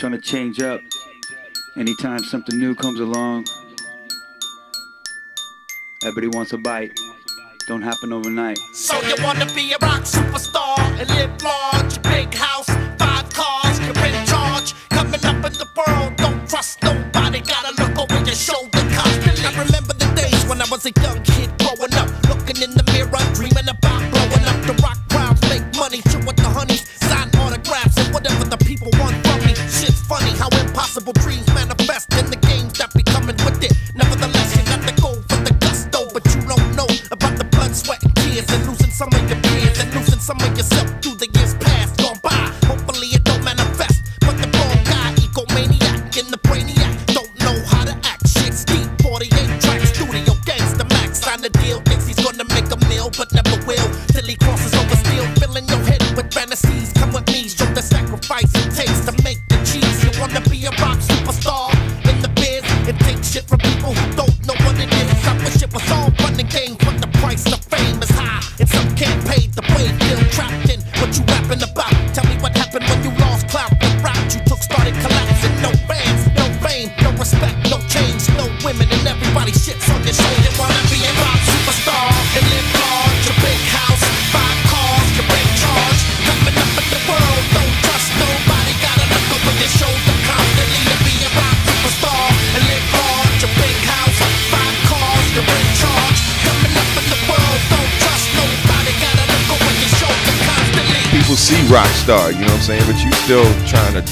trying to change up. Anytime something new comes along, everybody wants a bite. Don't happen overnight. So you wanna be a rock superstar and live large, big house, five cars, you're in charge. Coming up in the world, don't trust nobody, gotta look over your shoulder constantly. I remember the days when I was a young kid impossible dreams manifest in the games that be coming with it. Nevertheless, you got to go for the gusto, but you don't know about the blood, sweat, and tears, and losing some of your peers, and losing some of yourself what you rapping about. Tell me what happened when you lost clout. The route you took started collapsing. No fans, no fame, no respect, see rock star, you know what I'm saying, but you still trying to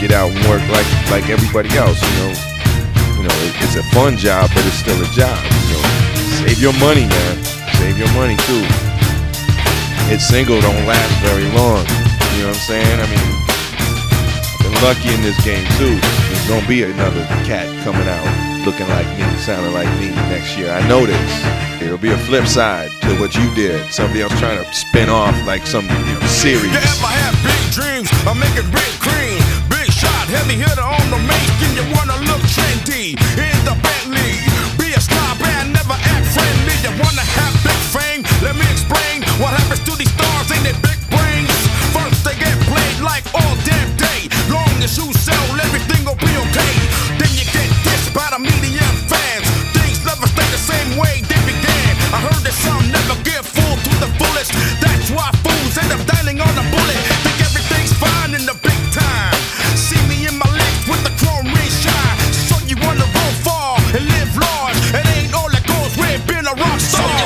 get out and work like like everybody else, you know. You know, it- it's a fun job, but it's still a job. You know, save your money, man. Save your money too. Hit single don't last very long. You know what I'm saying? I mean, I've been lucky in this game too. There's gonna be another cat coming out looking like me, sounding like me next year. I know this. It'll be a flip side to what you did. Somebody else trying to spin off like some you know, series. You ever have big dreams? I it big cream. Big shot, heavy hitter on the. You wanna look trendy. So.